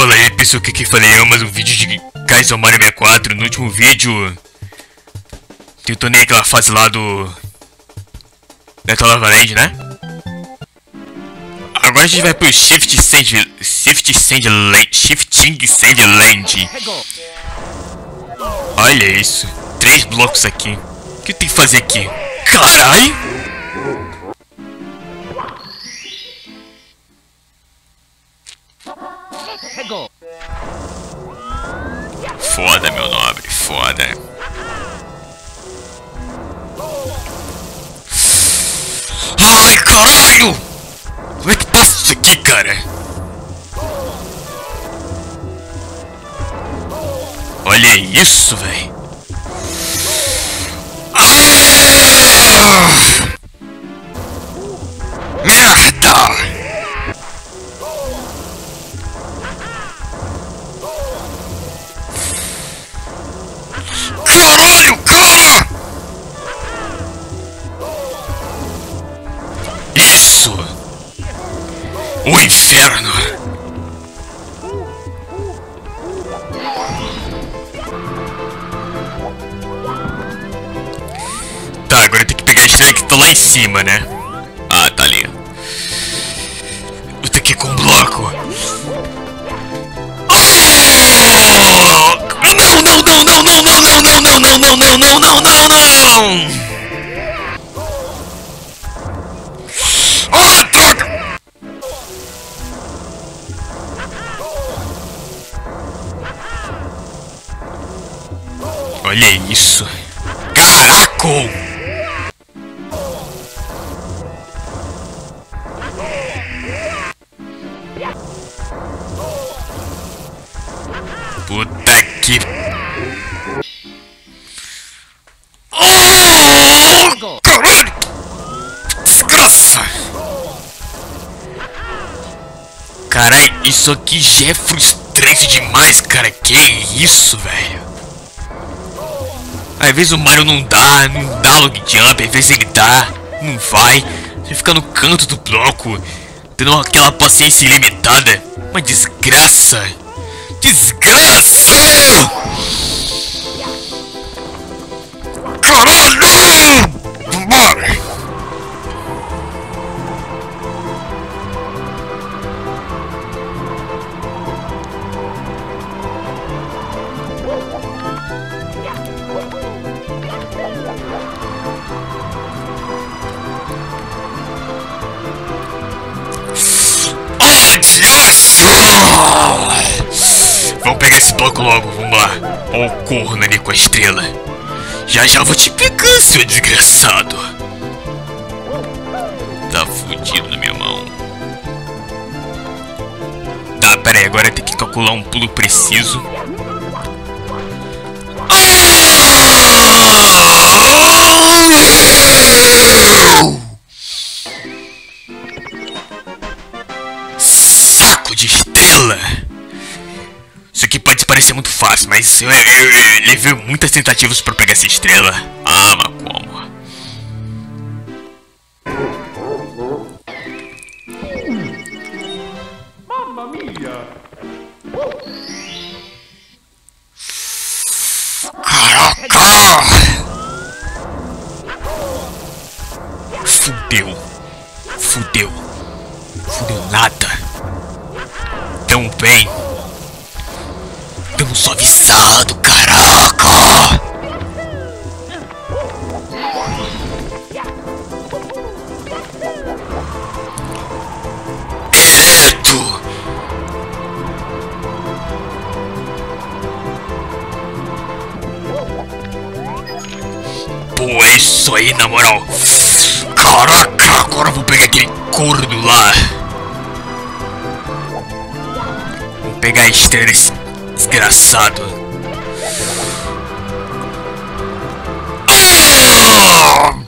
Fala aí pessoal, que aqui falei eu, mais um vídeo de Kaiser Mario 64 No último vídeo Tentou aquela fase lá do Lava Land, né? Agora a gente vai pro Shift Sand Shift Sand Land Shifting Sand Land Olha isso Três blocos aqui O que tem que fazer aqui? Carai! Foda, meu nobre, foda. Ai, caralho! Como é que passa isso aqui, cara? Olha isso, velho. Ah! Merda! Inferno! Tá, agora tem que pegar a estrela que tá lá em cima, né? Ah, tá ali. Ter que com um bloco. Oh! Não, não, não, não, não, não, não, não, não, não, não, não, não, não, não, vezes o Mario não dá, não dá log jump, às vezes ele dá, não vai. Você fica no canto do bloco, tendo aquela paciência ilimitada. Uma desgraça. Desgraça! Bloco logo, vamos lá. Olha o corno ali com a estrela. Já já vou te pegar, seu desgraçado. Tá fudido na minha mão. Tá, pera aí, agora tem que calcular um pulo preciso. Muitas tentativas para pegar essa estrela. Ah, mas como? Mamma mia! Caraca! Fudeu. Fudeu. Fudeu nada. Tão bem. Tão suavizado, caraca! Isso aí, na moral. Caraca, agora eu vou pegar aquele corno lá. Vou pegar a estrela desgraçado. Ah!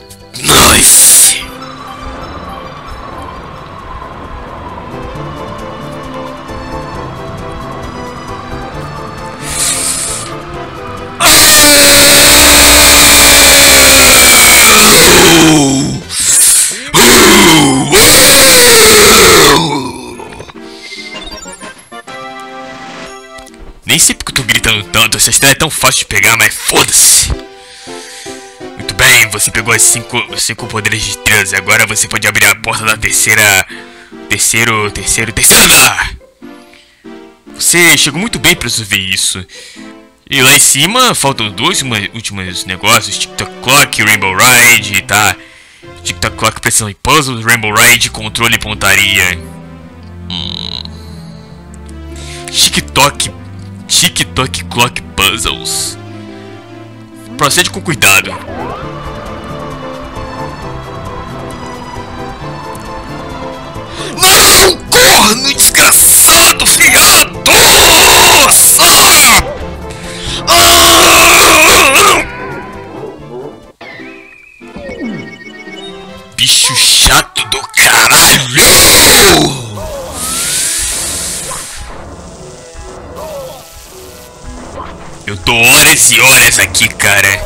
Estrela é tão fácil de pegar, mas foda-se. Muito bem, você pegou as cinco, cinco poderes de estrelas e agora você pode abrir a porta da terceira... Terceiro, terceiro, terceiro andar! Você chegou muito bem pra resolver isso. E lá em cima faltam dois últimos negócios, TikTok Clock, Rainbow Ride, tá? TikTok Clock, pressão e puzzles, Rainbow Ride, controle e pontaria. Hum. TikTok, TikTok Clock Puzzles. Procede com cuidado. Não! Corno desgraçado, fiado! Bicho chato do caralho! Eu tô horas e horas aqui, cara.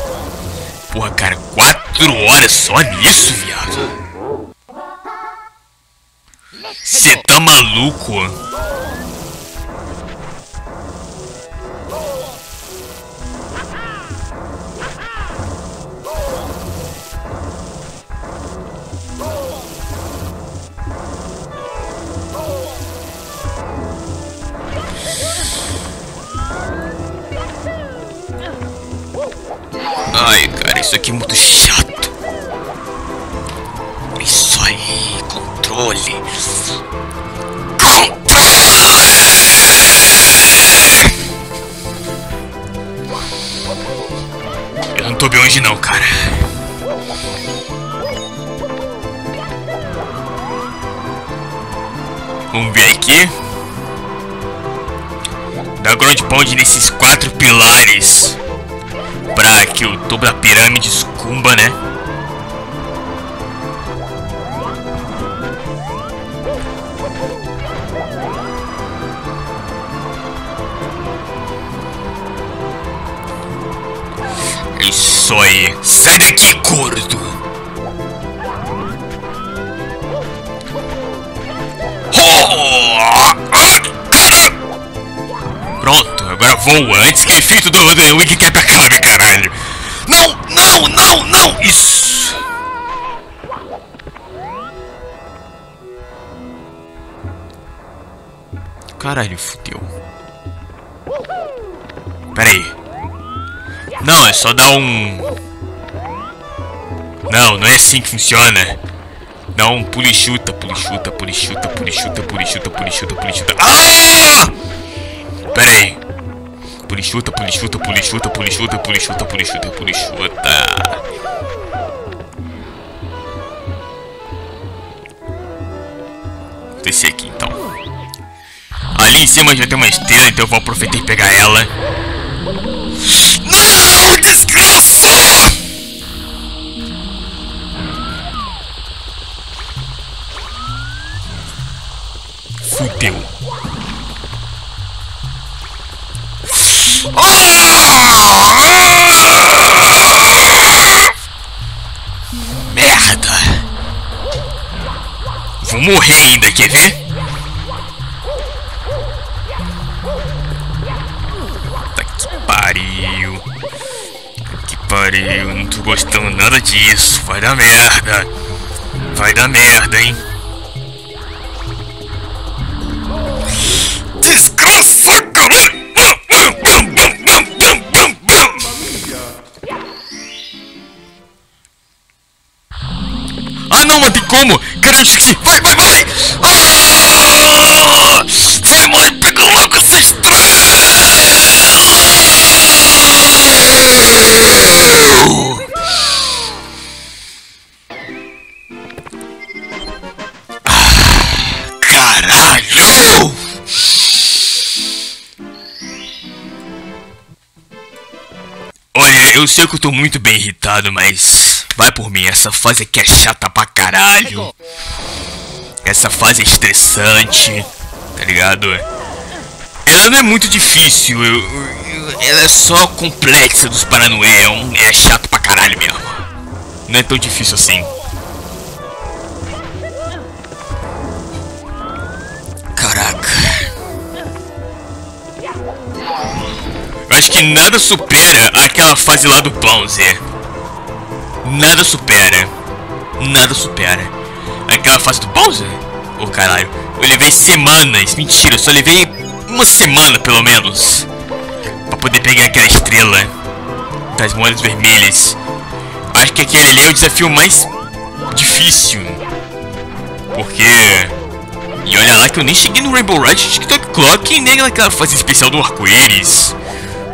Porra, cara, quatro horas só nisso, viado. Você tá maluco? Isso aqui é muito chato. Isso aí, controle. Eu não tô bem hoje não, cara. Vamos ver aqui. Dá ground pound nesses quatro pilares que o topo da pirâmide sucumba, né? Isso aí. Sai daqui, gordo! Pronto, agora voa antes que o efeito do, do Wing só dar um... Não, não é assim que funciona. Dá um pule chuta, pule chuta, pule chuta, pule chuta, pule chuta, pule chuta, pule chuta. Ah! Pera aí. Pule chuta, pule chuta, pule chuta, pule chuta, pule chuta, pule chuta, pule chuta. Descer aqui então. Ali em cima já tem uma estrela, então eu vou aproveitar e pegar ela. Fudeu. Merda! Vou morrer ainda, quer ver? Tá que pariu. Que pariu. Não tô gostando nada disso. Vai dar merda. Vai dar merda, hein? Ah não, mas tem como! Caralho, esqueci! Vai, vai, vai! Ah! Vai, mãe, pega logo essa estrela! Ah, caralho! Olha, eu sei que eu tô muito bem irritado, mas vai por mim, essa fase aqui é chata pra caralho. Essa fase é estressante, tá ligado? Ela não é muito difícil, eu, eu- ela é só complexa dos Paranoia, é, um, é chato pra caralho mesmo. Não é tão difícil assim. Caraca. acho que nada supera aquela fase lá do Bowser. Nada supera. Nada supera. Aquela fase do Bowser? Ô oh, caralho, eu levei semanas. Mentira, eu só levei uma semana pelo menos. Pra poder pegar aquela estrela das moedas vermelhas. Acho que aquele ali é o desafio mais difícil. Porque. E olha lá que eu nem cheguei no Rainbow Ride TikTok Clock nem naquela fase especial do arco-íris.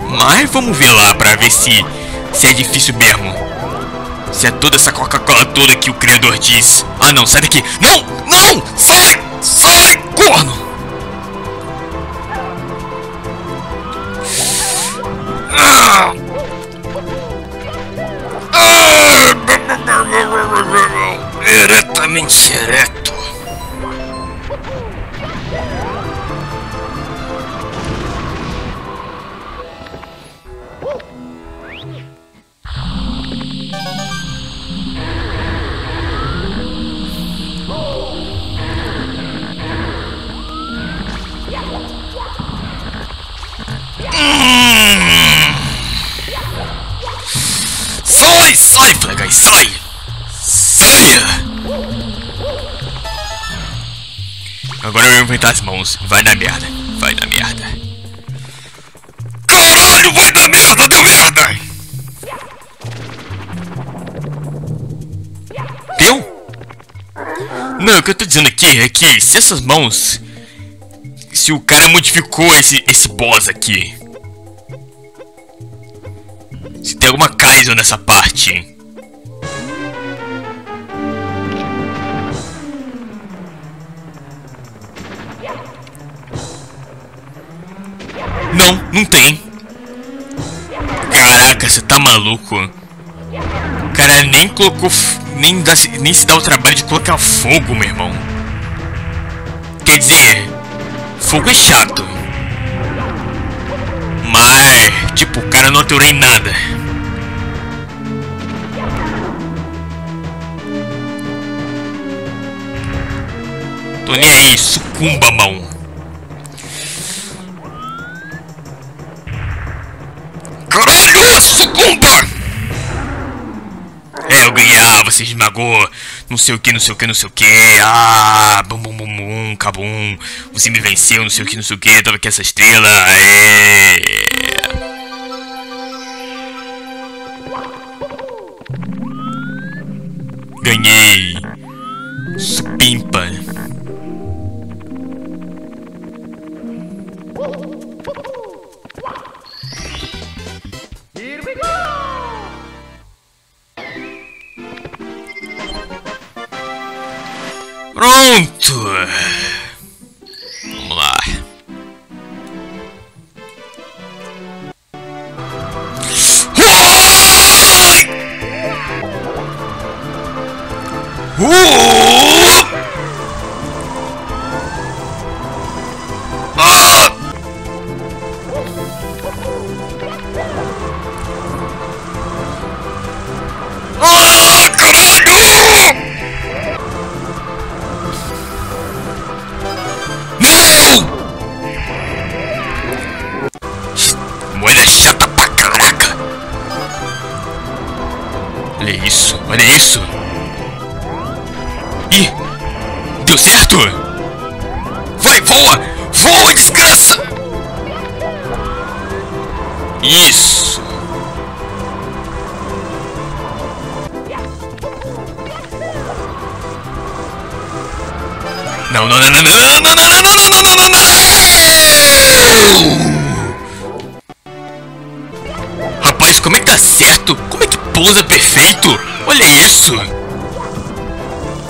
Mas vamos ver lá pra ver se, se é difícil mesmo. Se é toda essa Coca-Cola toda que o criador diz. Ah não, sai daqui. Não! Não! Sai! Sai, corno! Ah! Ah! Eretamente ereto. Sai, Flegai, sai! Saia! Agora eu vou inventar as mãos. Vai na merda. Vai na merda. Caralho, vai na merda, deu merda! Deu? Não, o que eu tô dizendo aqui é que se essas mãos... Se o cara modificou esse, esse boss aqui se tem alguma Kaizo nessa parte. Não, não tem. Caraca, você tá maluco? O cara nem colocou. Nem, dá, nem se dá o trabalho de colocar fogo, meu irmão. Quer dizer, fogo é chato. Mas, tipo, o cara não aturou em nada. Tô nem aí, sucumba, mão. Caralho, sucumba! É, eu ganhei, ah, você esmagou, não sei o que, não sei o que, não sei o que, ah, bum bum bum bum, cabum, você me venceu, não sei o que, não sei o que, tava aqui essa estrela, é... Ganhei. Supimpa. Pronto!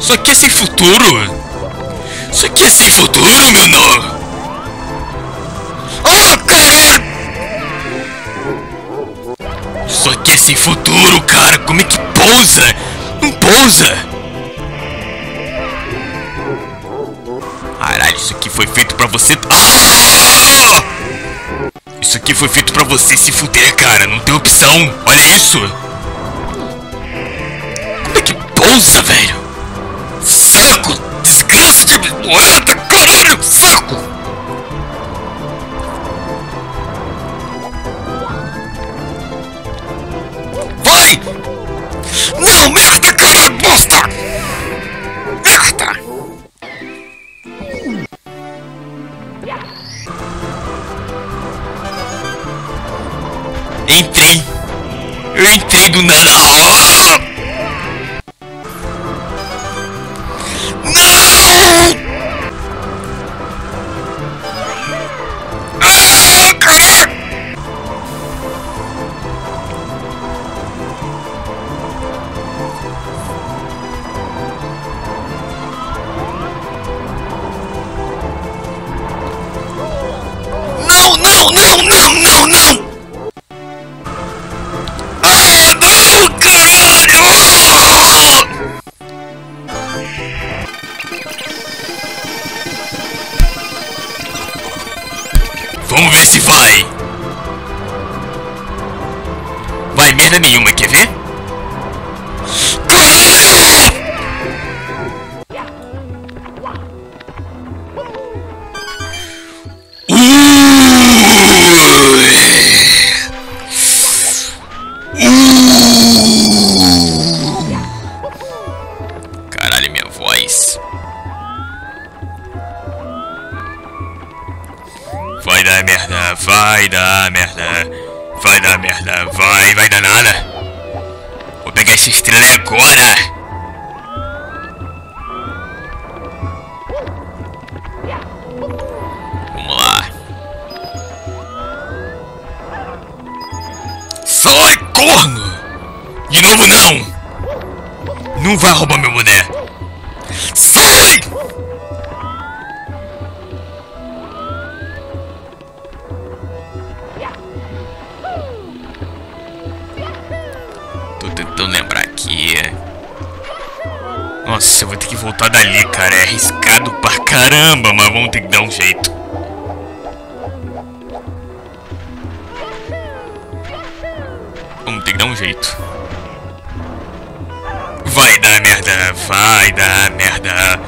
Isso aqui é sem futuro! Isso aqui é sem futuro, menor! Ah, caralho! Isso aqui é sem futuro, cara! Como é que pousa? Não pousa! Caralho, isso aqui foi feito pra você... Ah! Isso aqui foi feito pra você se fuder, cara. Não tem opção. Olha isso. Como é que pousa, velho? おっしっ Não, não, não, não, não, Nossa, eu vou ter que voltar dali, cara. É arriscado pra caramba, mas vamos ter que dar um jeito. Vamos ter que dar um jeito. Vai dar merda, vai dar merda.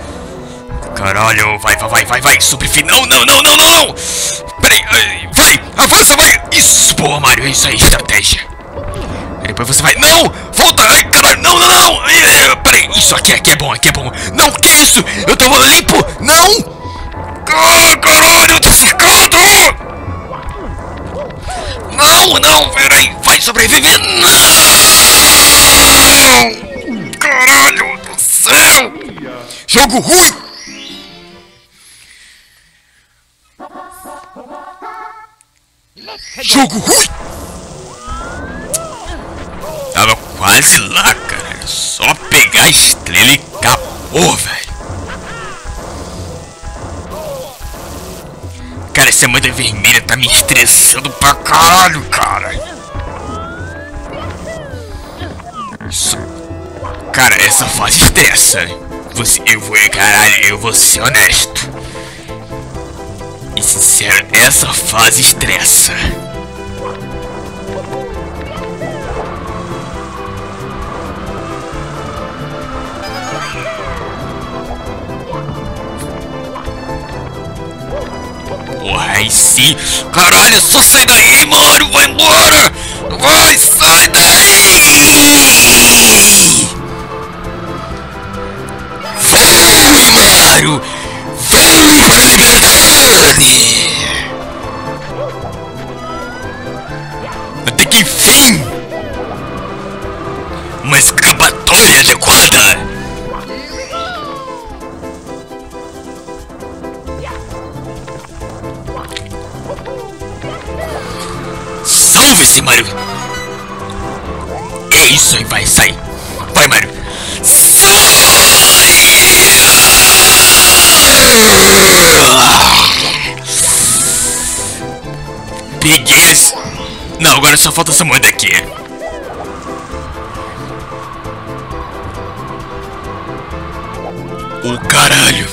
Caralho, vai, vai, vai, vai, vai. Super final. Não, não, não, não, não. Peraí, ai, vai, avança, vai. Isso, boa, Mario. Isso aí, estratégia. Depois você vai. Não, volta. Ai, caralho, não, não, não. Ai, Peraí, isso aqui, aqui é bom, aqui é bom. Não, que isso? Eu tava limpo. Não. Ah, caralho, tá cercado. Não, não, peraí, vai sobreviver! Não! Caralho do céu! Jogo ruim! Jogo ruim! Quase lá, cara. Era Só pegar a estrela e acabou, velho. Cara, essa moeda vermelha tá me estressando pra caralho, cara. Isso... Cara, essa fase estressa. Você, eu vou, caralho, eu vou ser honesto. E sincero, essa fase estressa. Aí sim. Caralho, só sai daí, mano. Vai embora. Vai, sai daí. O caralho!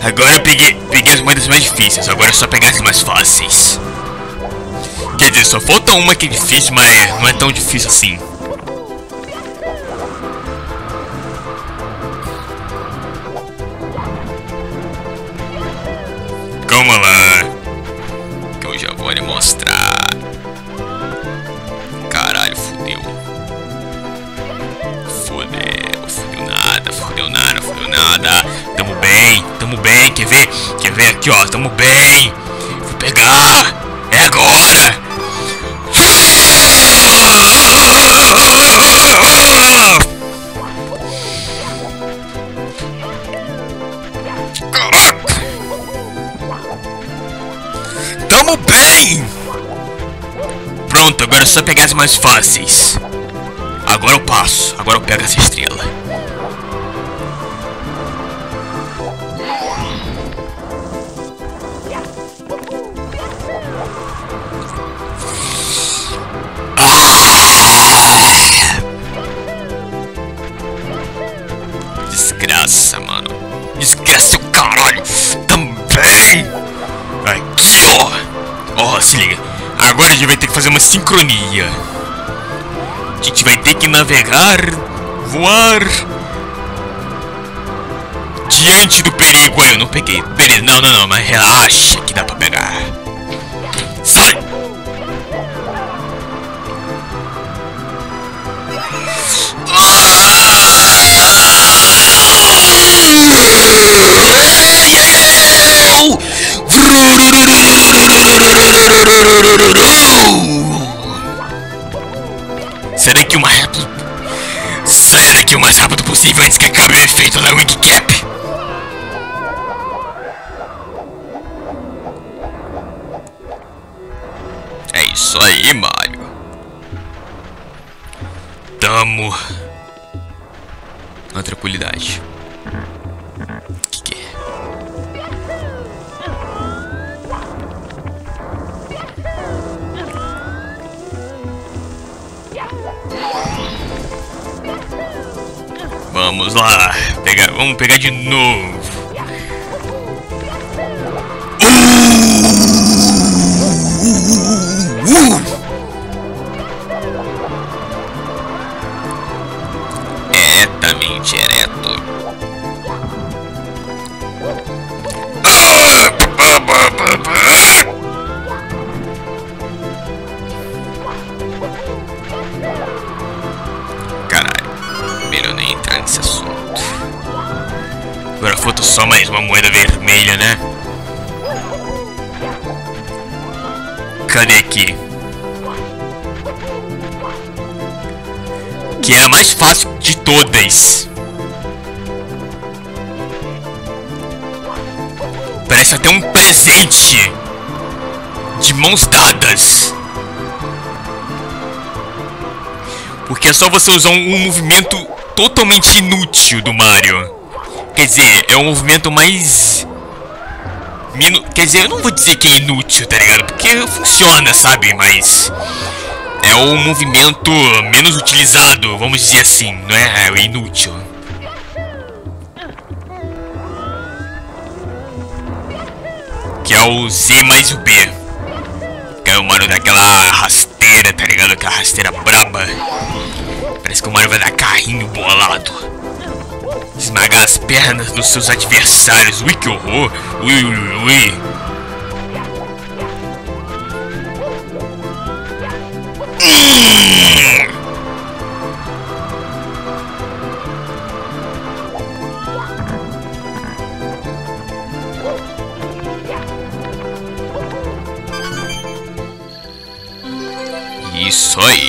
Agora eu peguei, peguei as moedas mais difíceis, agora é só pegar as mais fáceis. Quer dizer, só falta uma que é difícil, mas não é tão difícil assim. É só pegar as mais fáceis. Agora eu passo. Agora eu pego essa estrela. Sincronia. A gente vai ter que navegar, voar diante do perigo. Aí, eu não peguei. Beleza, não, não, não, mas relaxa que dá pra Vamos lá, pegar, vamos pegar de novo. Só você usar um, um movimento totalmente inútil do Mario. Quer dizer, é o movimento mais. Minu... Quer dizer, eu não vou dizer que é inútil, tá ligado? Porque funciona, sabe? Mas. É o movimento menos utilizado, vamos dizer assim, não é? É inútil. Que é o Z mais o B. Que é o Mario daquela rasteira, tá ligado? Aquela rasteira braba. Parece que o Mario vai dar carrinho bolado. Esmagar as pernas dos seus adversários. Ui, que horror. Ui, ui, ui. Isso aí,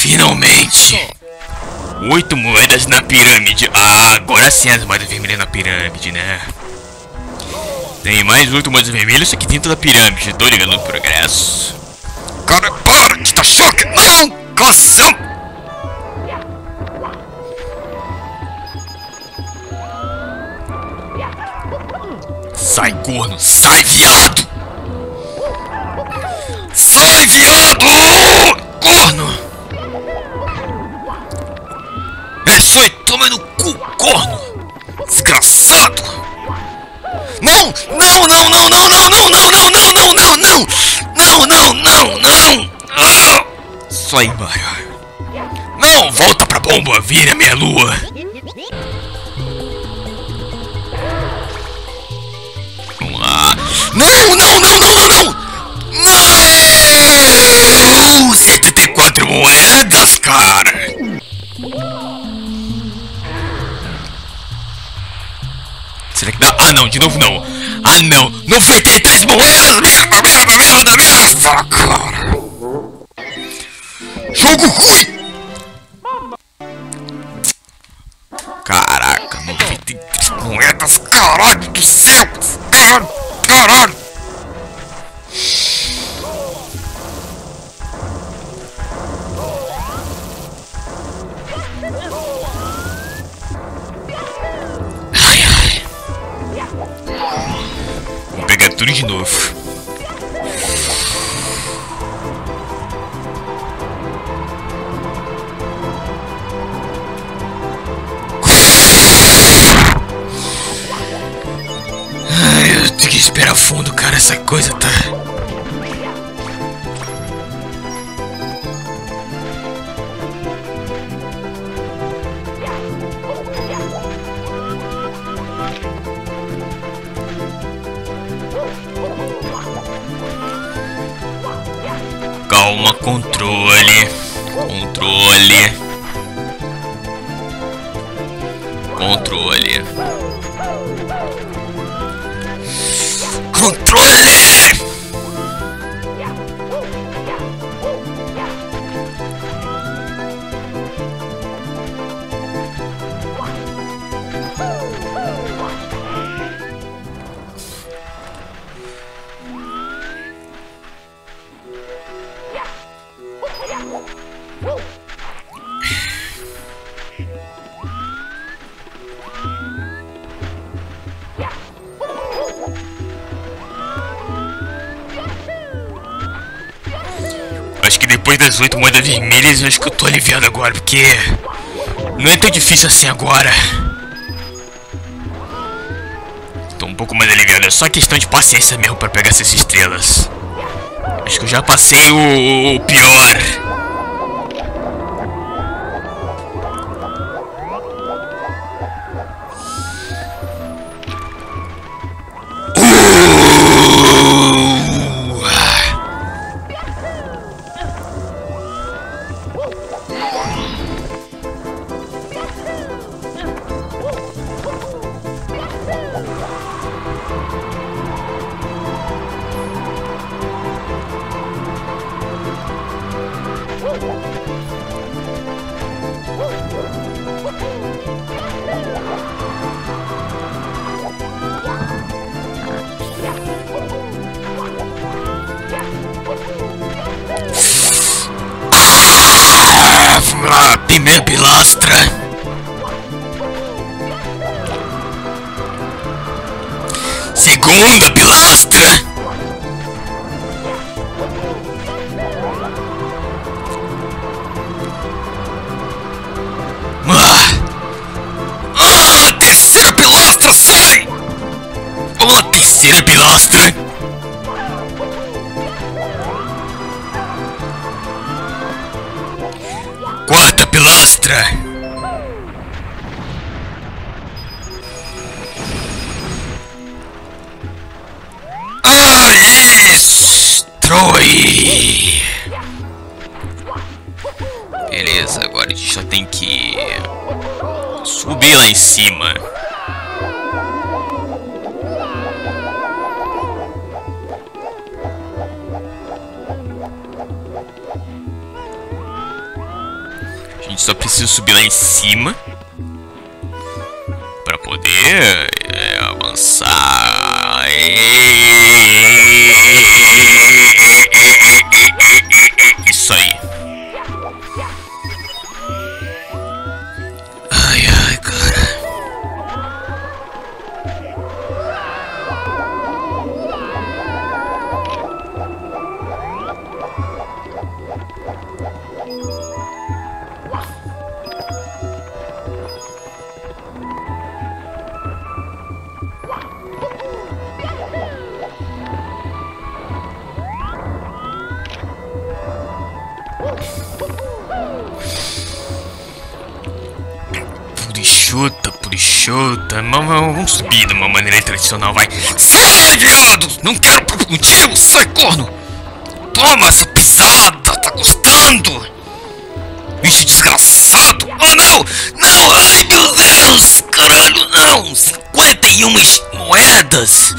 Finalmente! Oito moedas na pirâmide. Ah, agora sim as moedas vermelhas na pirâmide, né? Tem mais oito moedas vermelhas, aqui dentro da pirâmide. Tô ligando no progresso. Cara, para dar choque! Não! Coção! Sai, corno! Sai, viado! Sai, viado! Corno! Não, não, não, não, não, não, não, não, não, não, não, não! Não, não, não, não! Ah! Aí, Mario. Não, volta pra bomba, vira minha lua! Vamos lá. Não, não, não, não, não, não! Não! 74 moedas, cara! Será que dá? Ah, não, de novo não. Ah, não. 93 moedas! Merda, merda, merda, merda, cara! Jogo ruim! Caraca, 93 moedas, caralho do céu! Caralho, caralho! 18 moedas vermelhas, eu acho que eu tô aliviado agora, porque não é tão difícil assim agora. Tô um pouco mais aliviado, é só questão de paciência mesmo pra pegar essas estrelas. Acho que eu já passei o, o pior. Pilastra. Segunda pilastra. Polichuta. Vamos subir de uma maneira tradicional, vai. Sai, viado! Não quero papo contigo! Sai, corno! Toma essa pisada! Tá gostando? Bicho desgraçado! Oh, não! Não! Ai, meu Deus! Caralho, não! 51 moedas!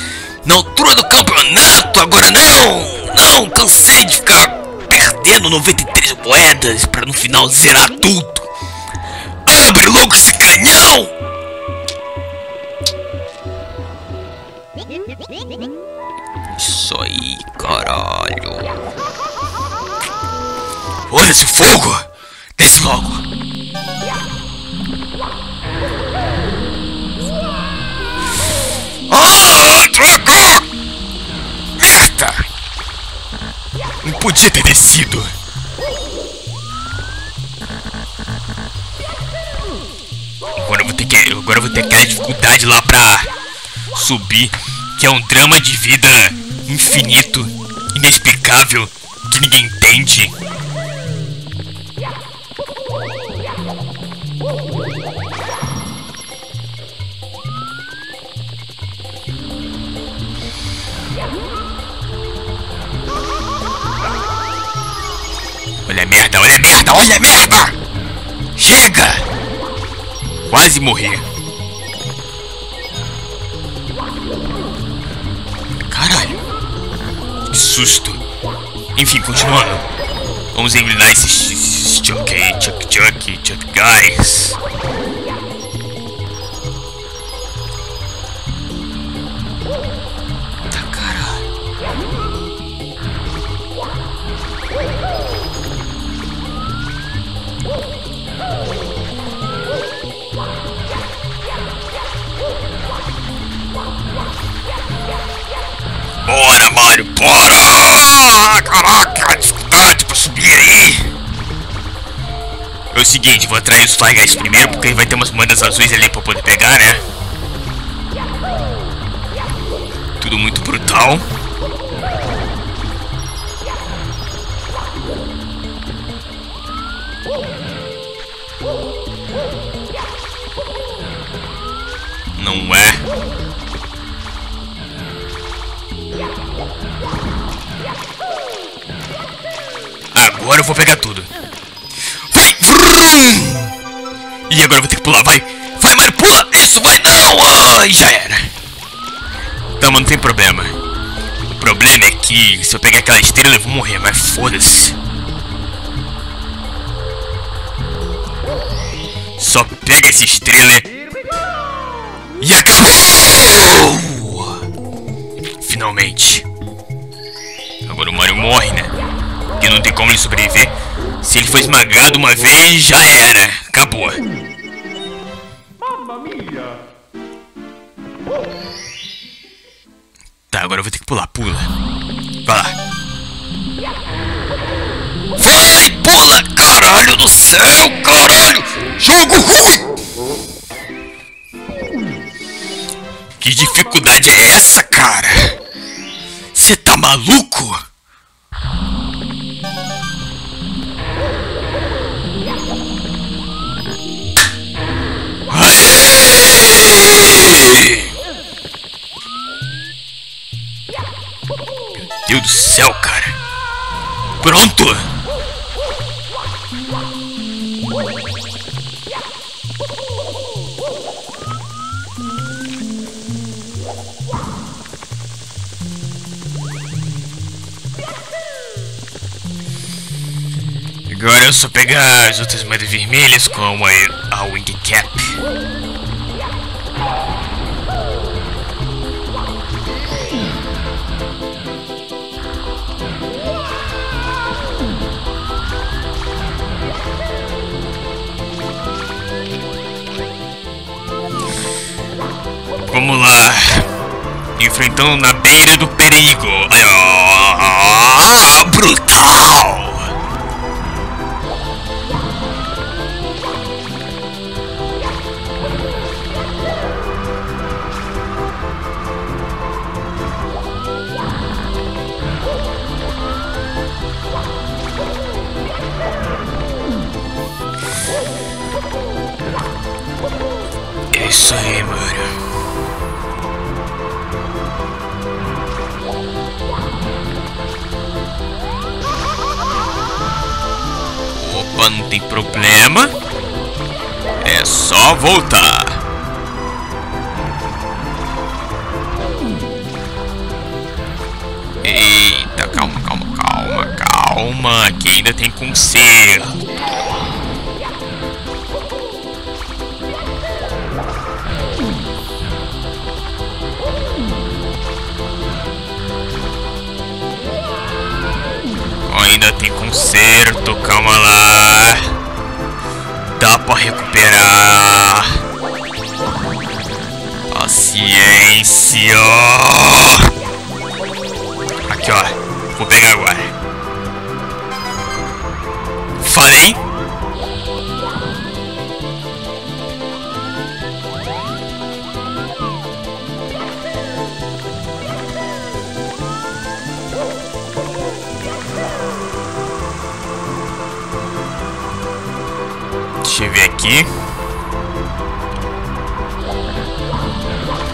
Na altura do campeonato! Agora não! Não! Cansei de ficar perdendo 93 moedas pra no final zerar tudo! Esse fogo! Desce logo! Ah, droga! Merda! Não podia ter descido. Agora eu vou ter que, agora eu vou ter aquela dificuldade lá pra subir, que é um drama de vida infinito, inexplicável, que ninguém entende. Merda, olha a merda, olha a merda! Chega! Quase morri. Caralho. Que susto. Enfim, continuando. Vamos eliminar esses, esses Chuck, Chuck, Chuck, Chuck Guys. Mario, bora! Caraca, dificuldade pra subir aí! É o seguinte, vou atrair os Fly Guys primeiro, porque aí vai ter umas moedas azuis ali pra poder pegar, né? Tudo muito brutal. Não é? Agora eu vou pegar tudo. Vai! Vrum! E agora eu vou ter que pular, vai! Vai, Mario, pula! Isso, vai! Não! Ai, já era! Tá, mas não tem problema. O problema é que se eu pegar aquela estrela eu vou morrer, mas foda-se. Só pega essa estrela e acabou! Finalmente. Agora o Mario morre, né? Porque não tem como ele sobreviver. Se ele for esmagado uma vez, já era. Acabou. Tá, agora eu vou ter que pular. Pula. Vai lá. Vai, pula! Caralho do céu, caralho! Jogo ruim! Que dificuldade é essa, cara? Você tá maluco? Deus do céu, cara. Pronto! Agora é só pegar as outras moedas vermelhas como a, a Wing Cap. Vamos lá. Enfrentando na beira do perigo. Deixa ver aqui.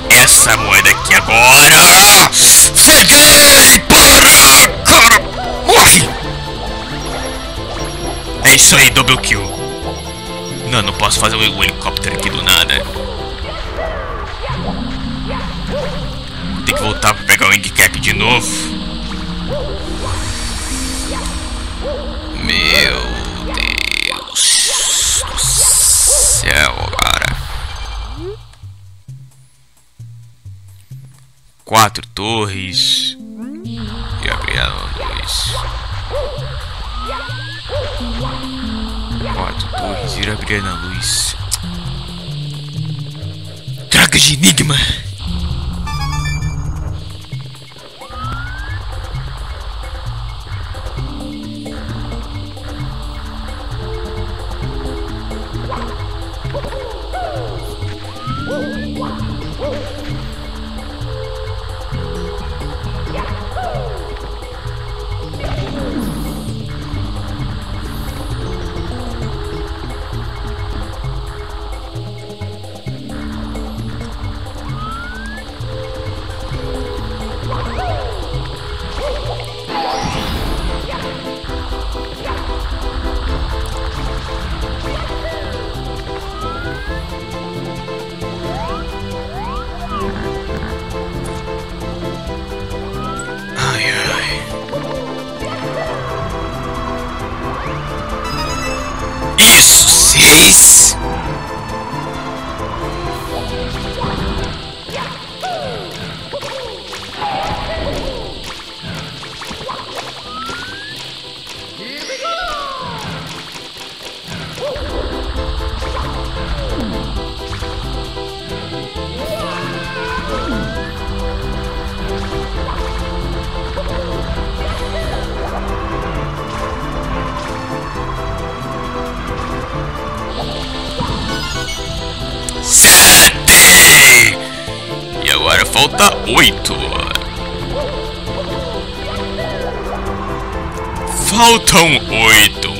Essa moeda aqui agora! Cheguei! Para! Cara! Morre! É isso aí, double kill. Não, não posso fazer o helicóptero aqui do nada. Tem que voltar pra pegar o handicap de novo. Meu Quatro torres. Gabriel Luz. Quatro torres e Gabriel na luz. Traga de enigma. Faltam oito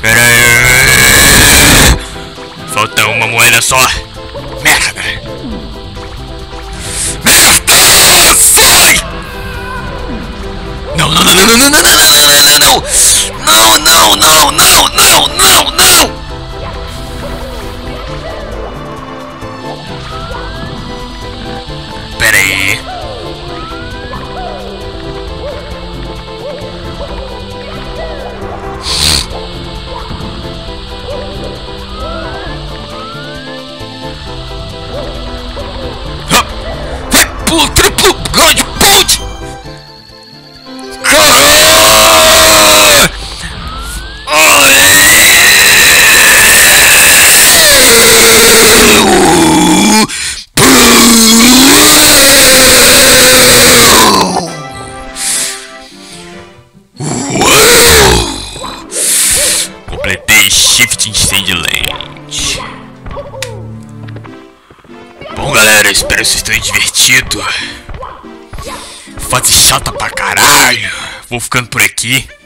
peraí, peraí. Falta uma moeda só. 局。